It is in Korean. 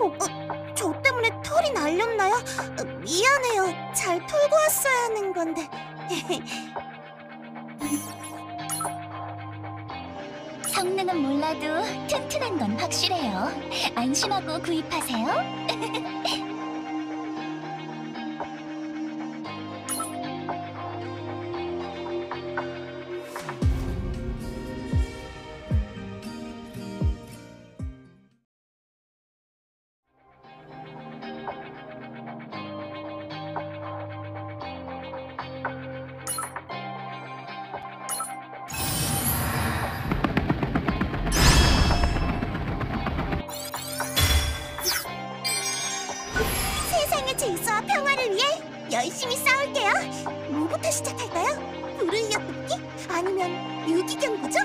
어, 저 때문에 털이 날렸나요? 어, 미안해요. 잘 풀고 왔어야 하는 건데. 성능은 몰라도 튼튼한 건 확실해요. 안심하고 구입하세요. 질서와 평화를 위해 열심히 싸울게요. 뭐부터 시작할까요? 불의 협곡기? 아니면 유기경 구조?